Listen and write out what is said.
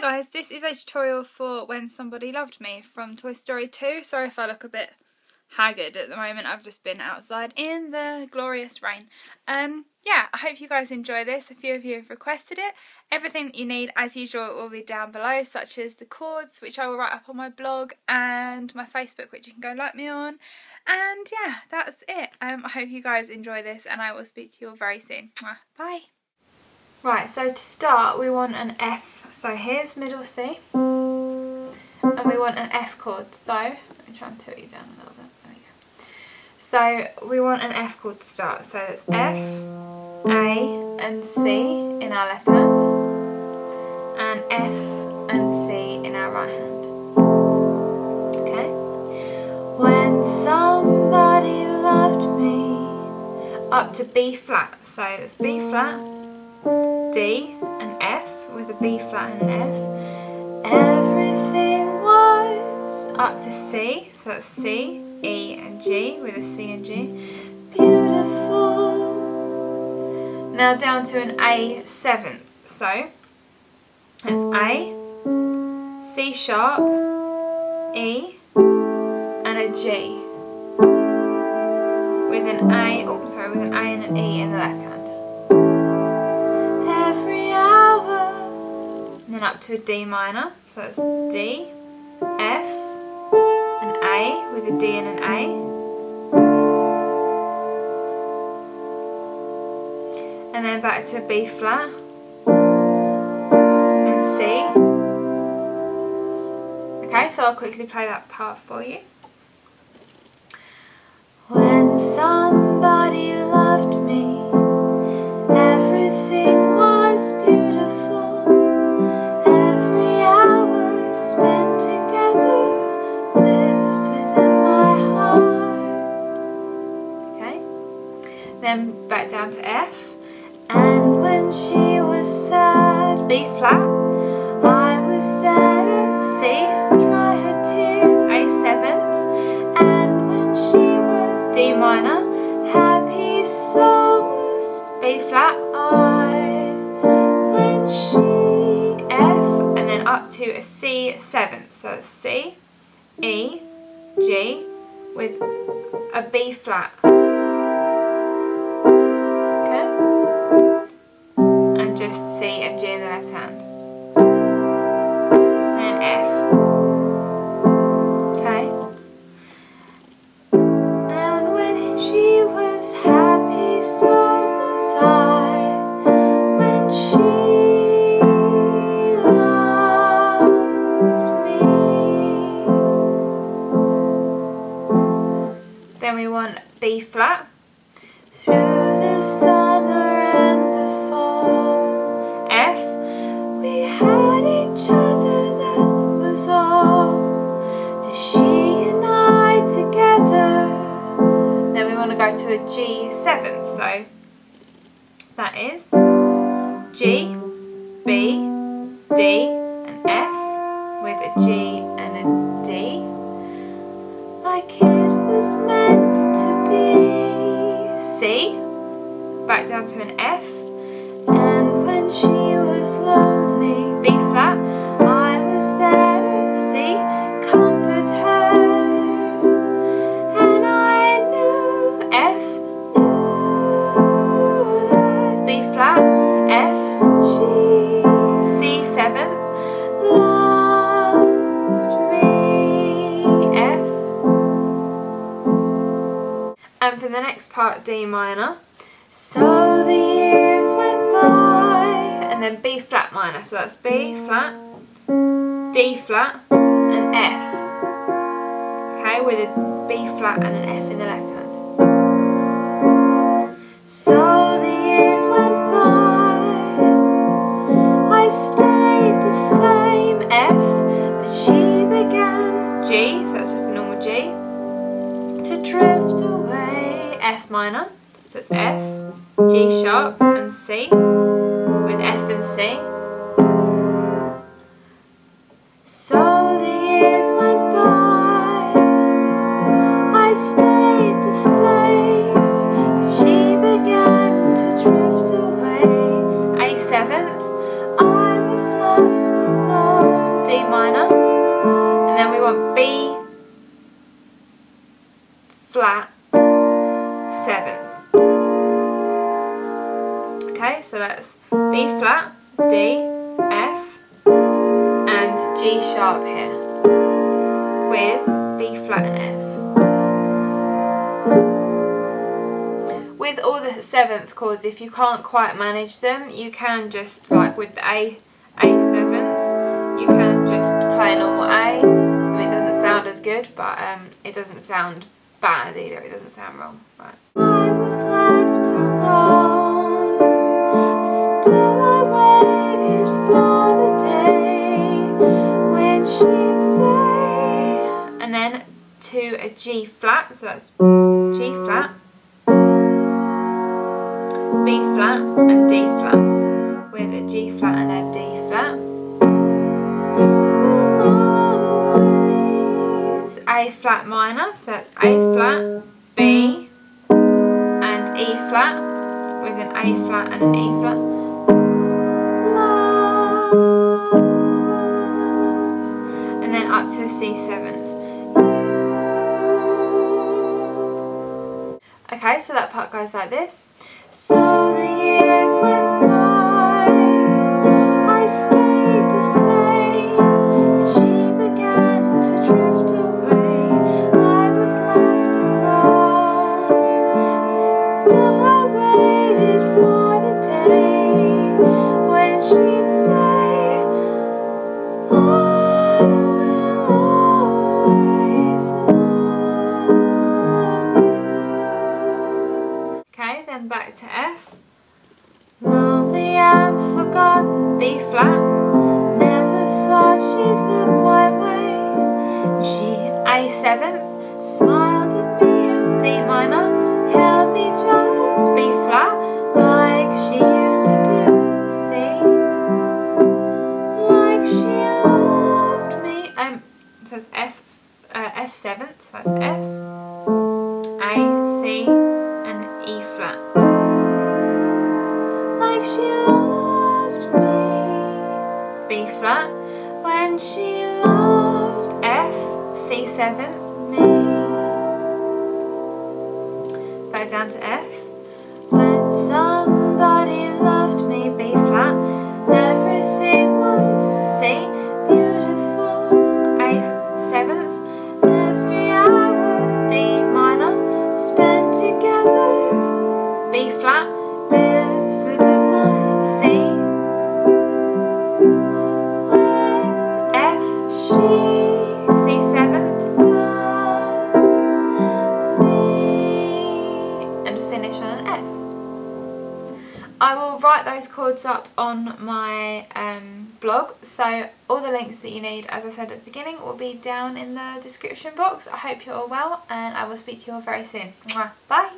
Hi guys, this is a tutorial for When Somebody Loved Me from Toy Story 2. Sorry if I look a bit haggard at the moment, I've just been outside in the glorious rain. Um, yeah, I hope you guys enjoy this. A few of you have requested it. Everything that you need, as usual, will be down below, such as the chords, which I will write up on my blog, and my Facebook, which you can go like me on. And yeah, that's it. Um, I hope you guys enjoy this, and I will speak to you all very soon. Bye. Right, so to start we want an F. So here's middle C. And we want an F chord. So, let me try and tilt you down a little bit. There we go. So we want an F chord to start. So it's F, A and C in our left hand. And F and C in our right hand. Okay? When somebody loved me up to B flat. So it's B flat D and F with a B flat and an F. Everything was up to C, so that's C, E and G with a C and G. Beautiful. Now down to an A seventh, so it's A, C sharp, E and a G with an A, oh sorry, with an A and an E in the left hand. Then up to a D minor. So that's D, F, an A with a D and an A. And then back to B flat and C. Okay, so I'll quickly play that part for you. When then back down to F. And when she was sad, B flat, I was there to see, dry her tears, A seventh. And when she was D minor, happy so was B flat, I. When she F, and then up to a C seventh, so it's C, E, G, with a B flat. Just is G, B, D and F with a G and a D. Like it was meant to be. C, back down to an F. And for the next part, D minor. So the years went by, and then B flat minor. So that's B flat, D flat, and F. Okay, with a B flat and an F in the left hand. So F minor. So it's mm. F, G sharp and C with F and C. So the years went by, I stayed the same, but she began to drift away. A seventh, I was left alone. D minor, and then we want B flat seventh. Okay, so that's B flat, D, F, and G sharp here with B flat and F. With all the seventh chords, if you can't quite manage them, you can just, like with the A, A seventh, you can just play normal A. I mean, it doesn't sound as good, but um, it doesn't sound bad either. It doesn't sound wrong. Right. I was left alone, still I waited for the day when she'd say, and then to a G flat, so that's G flat, B flat, and D flat, with a G flat and a D flat. A flat minor, so that's A flat, B, and E flat, with an A flat and an E flat. And then up to a C seventh. Okay, so that part goes like this. So the years went then back to F. Lonely and forgotten, B flat. Never thought she'd look my way. She A seventh, smiled at me in D minor, she loved me. B flat. When she loved F, C seventh, me. Back down to F. chords up on my um, blog, so all the links that you need, as I said at the beginning, will be down in the description box. I hope you're all well, and I will speak to you all very soon. Bye!